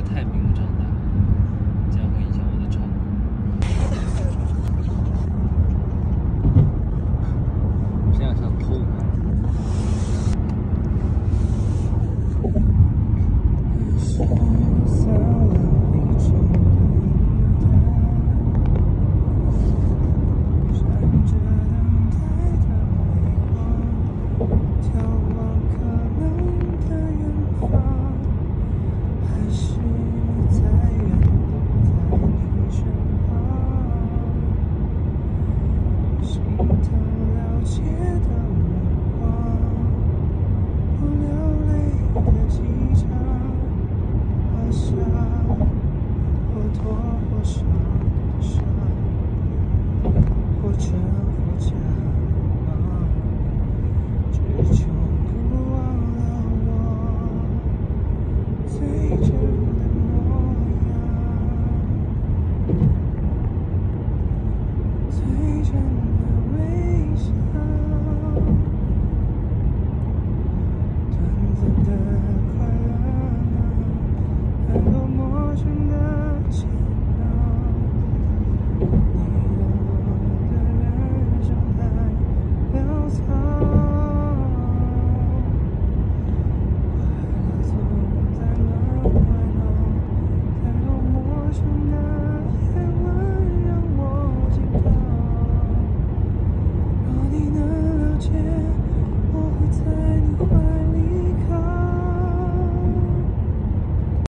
个 timing。切的目光不流泪的机场划下或多或少的伤或真或假只求不忘了我最